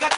deja